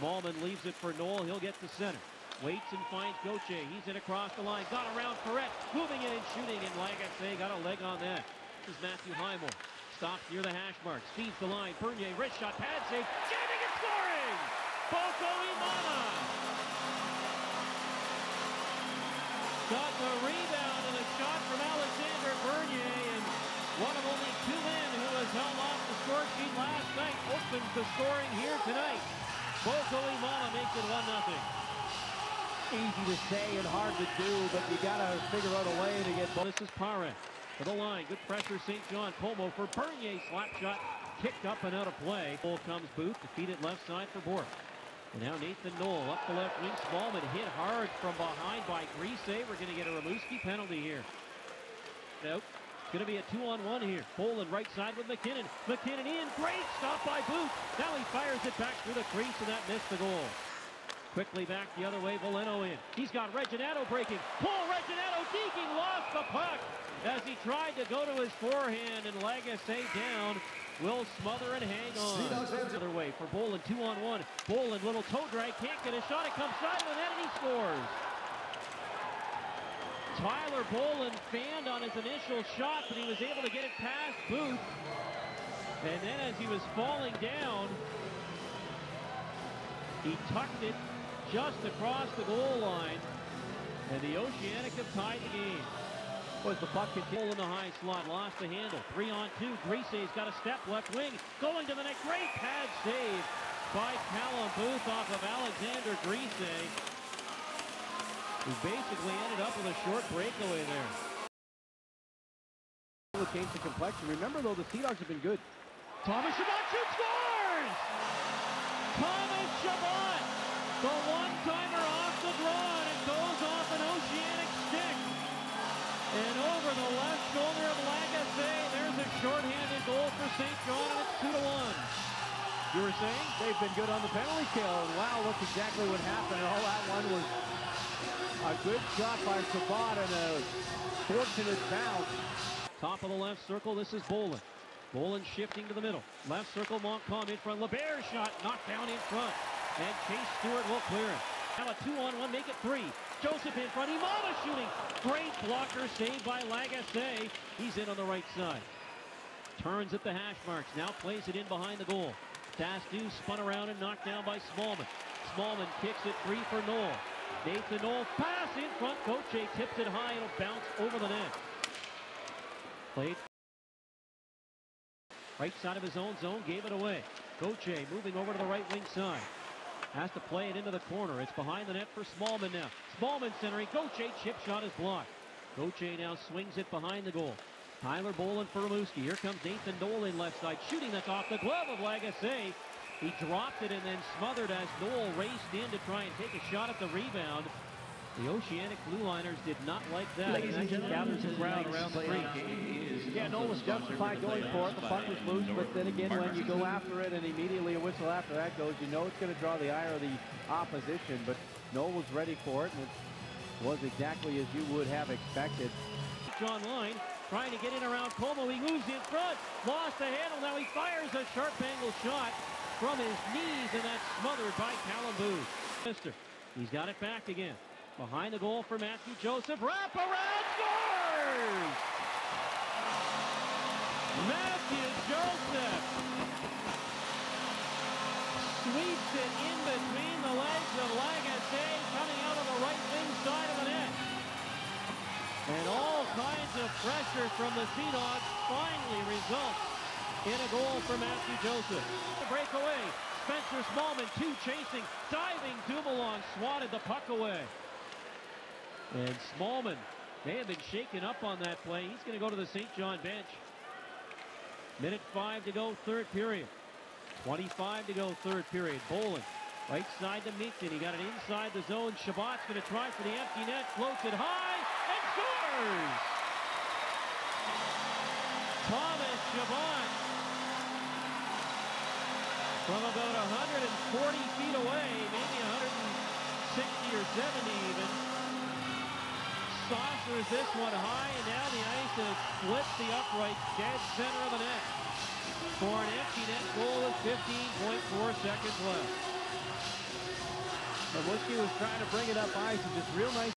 Smallman leaves it for Noel. He'll get to center. Waits and finds Gauthier. He's in across the line. Got around Perrette. Moving in and shooting. And like I say, got a leg on that. This is Matthew Highmore. Stops near the hash mark. Speeds the line. Bernier, wrist shot, pad save. Jamming and scoring! Boko Imama! Got the rebound and a shot from Alexander Bernier. And one of only two men who was held off the score sheet last night opens the scoring here tonight. Boko makes it 1-0 easy to say and hard to do, but you got to figure out a way to get. This is Parent to the line. Good pressure, Saint John. Como for Bernier. Slap shot kicked up and out of play. Ball comes Booth. Defeated left side for Bourque. And now Nathan Noel up the left wing. Smallman hit hard from behind by Grise. We're going to get a Rimouski penalty here. Nope. It's going to be a two-on-one here. Bolin right side with McKinnon. McKinnon in. Great stop by Booth. Now he fires it back through the crease, and that missed the goal. Quickly back the other way, Veleno in. He's got Reginato breaking. Paul Reginato deking, lost the puck as he tried to go to his forehand and Lagacé down. Will smother and hang on. Other way for Bolin, two on one. Bolin, little toe drag, can't get a shot. It comes side of the net and he scores. Tyler Bolin fanned on his initial shot, but he was able to get it past Booth. And then as he was falling down, he tucked it just across the goal line. And the Oceanic have tied the game. Was the puck control in the high slot, lost the handle. Three on two. Grise's got a step left wing, going to the net. Great pad save by Callum Booth off of Alexander Grise, who basically ended up with a short breakaway there. Change the complexion. Remember though, the Sea Dogs have been good. Thomas Chabot shoots scores! Thomas Chabot the one-timer off the draw, and it goes off an Oceanic stick. And over the left shoulder of Lagacé, there's a shorthanded goal for Saint John, and it's 2 to 1. You were saying? They've been good on the penalty kill, wow, look exactly what happened. All that one was a good shot by Chabot and a fortunate bounce. Top of the left circle, this is Bolin. Bolin shifting to the middle. Left circle, Montcalm in front. LeBert shot knocked down in front. And Chase Stewart will clear it. Now a two-on-one, make it three. Joseph in front, Imama shooting. Great blocker saved by Lagacé. He's in on the right side. Turns at the hash marks, now plays it in behind the goal. Dastu spun around and knocked down by Smallman. Smallman kicks it free for Noel. Nathan Noel, pass in front. Gauthier tips it high, it'll bounce over the net. Played. Right side of his own zone, gave it away. Gauthier moving over to the right wing side. Has to play it into the corner. It's behind the net for Smallman now. Smallman centering. Gauthier chip shot is blocked. Gauthier now swings it behind the goal. Tyler Bolin for Rimouski. Here comes Nathan Dolan left side. Shooting that's off the glove of Lagacé. He dropped it and then smothered as Noel raced in to try and take a shot at the rebound. The Oceanic Blue Liners did not like that. Ladies and crowd around the creek. Yeah, Noel was justified going for it. The puck was loose, but then again, when you go after it and immediately a whistle after that goes, you know it's going to draw the ire of the opposition. But Noel was ready for it, and it was exactly as you would have expected. John Line trying to get in around Como. He moves in front, lost the handle. Now he fires a sharp angle shot from his knees, and that's smothered by Callum. Mister, he's got it back again. Behind the goal for Matthew Joseph. Wrap around scores! Matthew Joseph sweeps it in between the legs of Lagacé coming out of the right wing side of the net. And all kinds of pressure from the Sea Dogs finally results in a goal for Matthew Joseph. The breakaway. Spencer Smallman, two chasing, diving Dumoulin swatted the puck away. And Smallman may have been shaken up on that play. He's going to go to the Saint John bench. Minute five to go, third period. 25 to go, third period. Bowling right side to Meekton. He got it inside the zone. Chabot's going to try for the empty net. Floats it high and scores! Thomas Chabot from about 140 feet away, maybe 160 or 70 even saucers this one high and now the ice and it splits the upright dead center of the net for an empty net goal with 15.4 seconds left. Wooski was trying to bring it up ice and just real nice